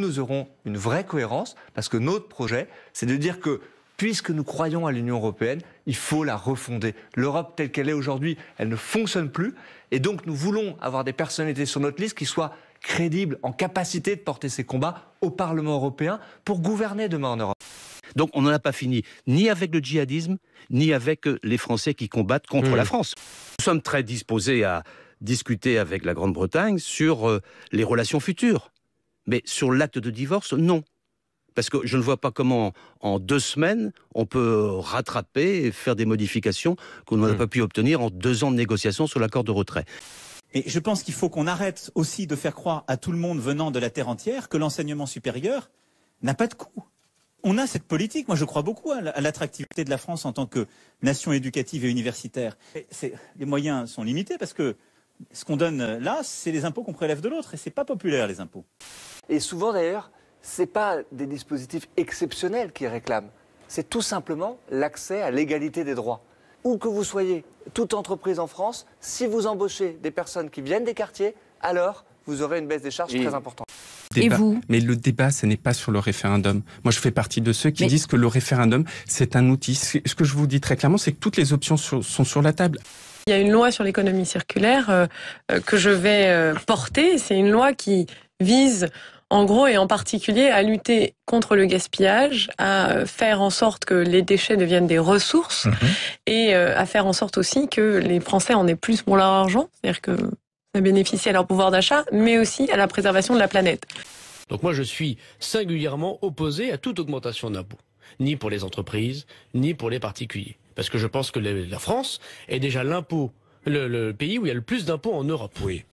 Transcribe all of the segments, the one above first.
nous aurons une vraie cohérence, parce que notre projet, c'est de dire que puisque nous croyons à l'Union européenne, il faut la refonder. L'Europe telle qu'elle est aujourd'hui, elle ne fonctionne plus, et donc nous voulons avoir des personnalités sur notre liste qui soient crédibles, en capacité de porter ces combats au Parlement européen pour gouverner demain en Europe. Donc on n'en a pas fini ni avec le djihadisme, ni avec euh, les Français qui combattent contre la France. Nous sommes très disposés à discuter avec la Grande-Bretagne sur euh, les relations futures. Mais sur l'acte de divorce, non. Parce que je ne vois pas comment, en deux semaines, on peut rattraper et faire des modifications qu'on n'a pas pu obtenir en deux ans de négociations sur l'accord de retrait. Et je pense qu'il faut qu'on arrête aussi de faire croire à tout le monde venant de la Terre entière que l'enseignement supérieur n'a pas de coût on a cette politique. Moi, je crois beaucoup à l'attractivité de la France en tant que nation éducative et universitaire. les moyens sont limités parce que ce qu'on donne là, c'est les impôts qu'on prélève de l'autre, et c'est pas populaire les impôts. Et souvent d'ailleurs, ce n'est pas des dispositifs exceptionnels qui réclament. C'est tout simplement l'accès à l'égalité des droits. Où que vous soyez, toute entreprise en France, si vous embauchez des personnes qui viennent des quartiers, alors vous aurez une baisse des charges très importante. Et vous Mais le débat, ce n'est pas sur le référendum. Moi, je fais partie de ceux qui disent que le référendum, c'est un outil. Ce que je vous dis très clairement, c'est que toutes les options sont sur la table. Il y a une loi sur l'économie circulaire euh, euh, que je vais euh, porter. C'est une loi qui vise en gros et en particulier à lutter contre le gaspillage, à faire en sorte que les déchets deviennent des ressources mhm. et à faire en sorte aussi que les Français en aient plus pour leur argent, c'est-à-dire que ça bénéficie à leur pouvoir d'achat, mais aussi à la préservation de la planète. Donc moi, je suis singulièrement opposé à toute augmentation d'impôts, ni pour les entreprises, ni pour les particuliers. Parce que je pense que la France est déjà l'impôt, le, pays où il y a le plus d'impôts en Europe. Oui.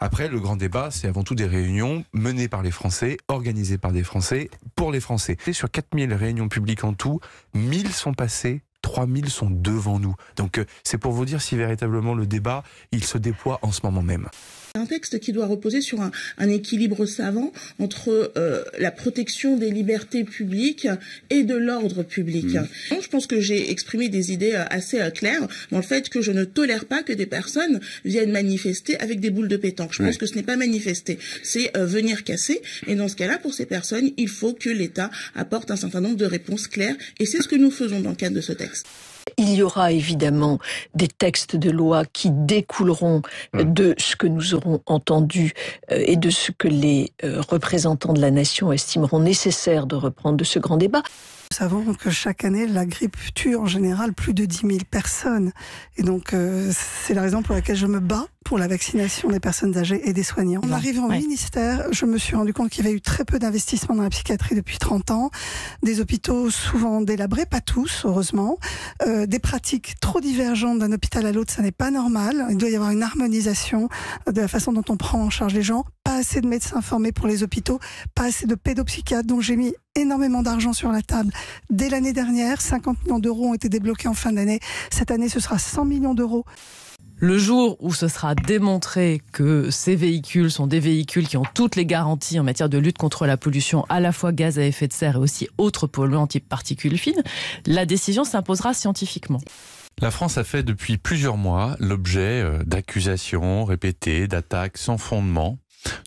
Après, le grand débat, c'est avant tout des réunions menées par les Français, organisées par des Français, pour les Français. Et sur 4000 réunions publiques en tout, 1000 sont passées 3000 sont devant nous. Donc euh, c'est pour vous dire si véritablement le débat, il se déploie en ce moment même. Un texte qui doit reposer sur un, équilibre savant entre euh, la protection des libertés publiques et de l'ordre public. Mmh. Je pense que j'ai exprimé des idées euh, assez claires dans le fait que je ne tolère pas que des personnes viennent manifester avec des boules de pétanque. Je pense que ce n'est pas manifester, c'est venir casser. Et dans ce cas-là, pour ces personnes, il faut que l'État apporte un certain nombre de réponses claires. Et c'est ce que nous faisons dans le cadre de ce texte. Il y aura évidemment des textes de loi qui découleront hum. de ce que nous aurons entendu euh, et de ce que les euh, représentants de la nation estimeront nécessaire de reprendre de ce grand débat. Nous savons que chaque année, la grippe tue en général plus de 10 000 personnes. Et donc, euh, c'est la raison pour laquelle je me bats pour la vaccination des personnes âgées et des soignants. En arrivant au ministère, je me suis rendu compte qu'il y avait eu très peu d'investissements dans la psychiatrie depuis 30 ans, des hôpitaux souvent délabrés, pas tous, heureusement, euh, des pratiques trop divergentes d'un hôpital à l'autre, ça n'est pas normal. Il doit y avoir une harmonisation de la façon dont on prend en charge les gens. Pas assez de médecins formés pour les hôpitaux, pas assez de pédopsychiatres, dont j'ai mis énormément d'argent sur la table. Dès l'année dernière, 50 millions d'euros ont été débloqués en fin d'année. Cette année, ce sera 100 millions d'euros. Le jour où ce sera démontré que ces véhicules sont des véhicules qui ont toutes les garanties en matière de lutte contre la pollution, à la fois gaz à effet de serre et aussi autres polluants type particules fines, la décision s'imposera scientifiquement. La France a fait depuis plusieurs mois l'objet euh, d'accusations répétées, d'attaques sans fondement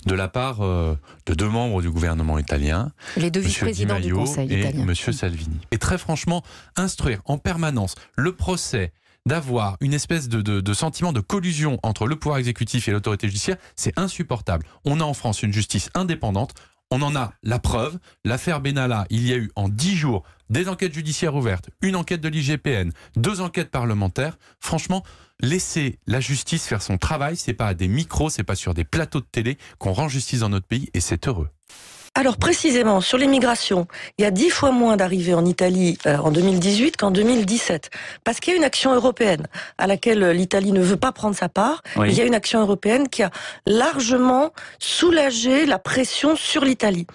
de la part euh, de deux membres du gouvernement italien, les deux vice-présidents du Conseil et italien. M. Salvini. Et très franchement, instruire en permanence le procès d'avoir une espèce de, sentiment de collusion entre le pouvoir exécutif et l'autorité judiciaire, c'est insupportable. On a en France une justice indépendante. On en a la preuve. L'affaire Benalla, il y a eu en dix jours des enquêtes judiciaires ouvertes, une enquête de l'IGPN, deux enquêtes parlementaires. Franchement, laisser la justice faire son travail, c'est pas à des micros, c'est pas sur des plateaux de télé qu'on rend justice dans notre pays et c'est heureux. Alors précisément, sur l'immigration, il y a dix fois moins d'arrivées en Italie euh, en 2018 qu'en 2017. Parce qu'il y a une action européenne à laquelle l'Italie ne veut pas prendre sa part. Il y a une action européenne qui a largement soulagé la pression sur l'Italie.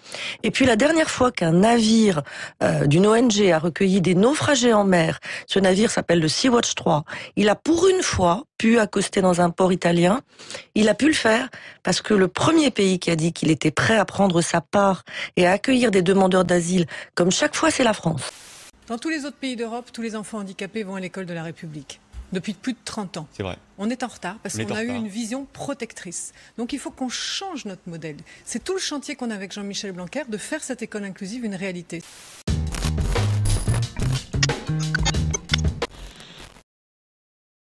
Et puis la dernière fois qu'un navire euh, d'une ONG a recueilli des naufragés en mer, ce navire s'appelle le Sea-Watch 3, il a pour une fois pu accoster dans un port italien. Il a pu le faire parce que le premier pays qui a dit qu'il était prêt à prendre sa part et à accueillir des demandeurs d'asile, comme chaque fois, c'est la France. Dans tous les autres pays d'Europe, tous les enfants handicapés vont à l'école de la République. depuis plus de 30 ans. C'est vrai. On est en retard parce qu'on a eu une vision protectrice. Donc il faut qu'on change notre modèle. C'est tout le chantier qu'on a avec Jean-Michel Blanquer de faire cette école inclusive une réalité.